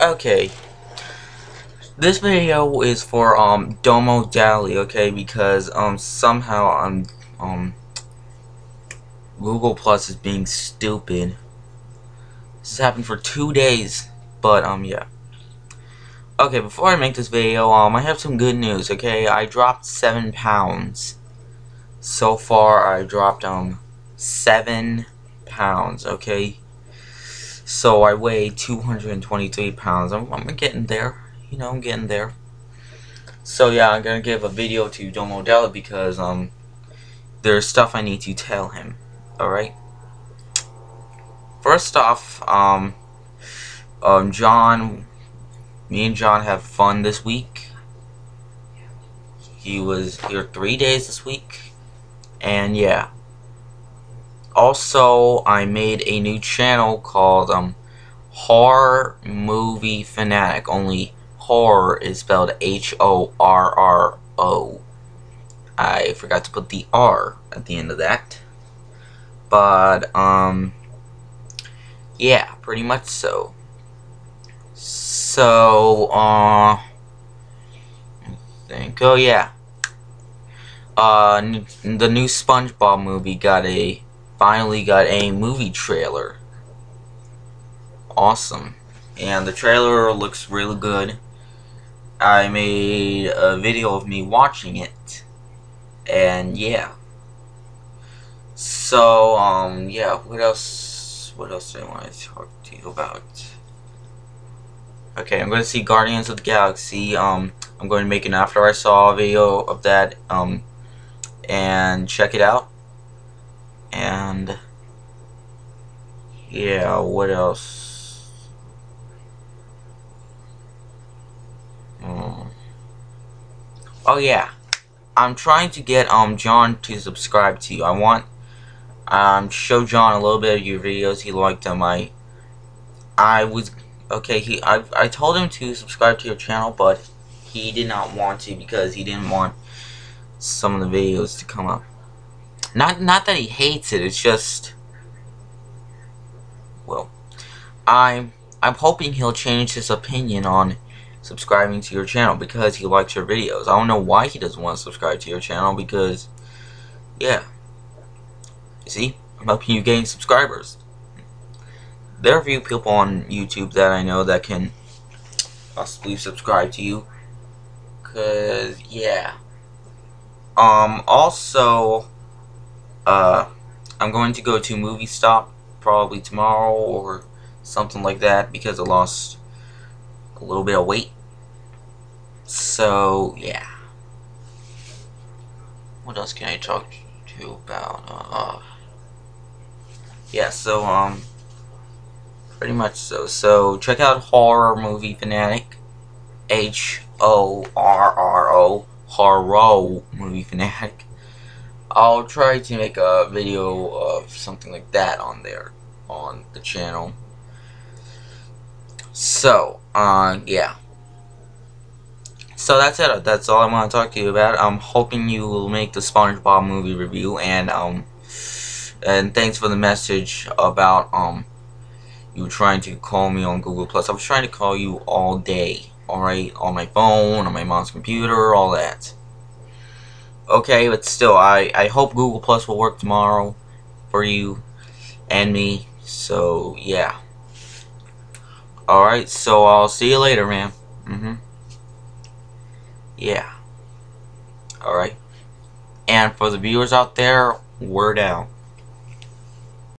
Okay. This video is for um Domo Daly, okay, because um somehow I'm um Google Plus is being stupid. This has happened for two days, but um yeah. Okay, before I make this video, um I have some good news, okay? I dropped seven pounds. So far I dropped um seven pounds, okay? So I weigh 223 pounds. I'm, I'm getting there. You know, I'm getting there. So yeah, I'm gonna give a video to Domo Daly because um, there's stuff I need to tell him. All right. First off, um, um, John, me and John have fun this week. He was here three days this week, and yeah also I made a new channel called um Horror Movie Fanatic. Only horror is spelled H O R R O. I forgot to put the R at the end of that. But um yeah, pretty much so. So uh I think oh yeah. Uh, the new SpongeBob movie got a finally got a movie trailer. Awesome. And the trailer looks really good. I made a video of me watching it. And yeah. So, um, yeah, what else, what else do I want to talk to you about? Okay, I'm going to see Guardians of the Galaxy. Um, I'm going to make an after I saw video of that, um, and check it out and yeah what else? Hmm. oh yeah. I'm trying to get um John to subscribe to you. I want um show John a little bit of your videos. He liked them. I I was okay he I, I told him to subscribe to your channel but he did not want to because he didn't want some of the videos to come up not not that he hates it, it's just well, I'm I'm hoping he'll change his opinion on subscribing to your channel because he likes your videos. I don't know why he doesn't want to subscribe to your channel because yeah. You see, I'm helping you gain subscribers. There are a few people on YouTube that I know that can possibly subscribe to you. Cause yeah. Um also uh, I'm going to go to Movie Stop probably tomorrow or something like that because I lost a little bit of weight. So, yeah. What else can I talk to you about? Uh, yeah, so, um, pretty much so. So, check out Horror Movie Fanatic. H-O-R-R-O. Horror Movie Fanatic. I'll try to make a video of something like that on there on the channel. So, uh, yeah. So that's it. That's all I want to talk to you about. I'm hoping you will make the SpongeBob movie review, and um, and thanks for the message about um, you trying to call me on Google Plus. I was trying to call you all day. All right, on my phone, on my mom's computer, all that okay, but still, I, I hope Google Plus will work tomorrow for you and me. So, yeah. Alright, so I'll see you later, man. Mm-hmm. Yeah. Alright. And for the viewers out there, word out.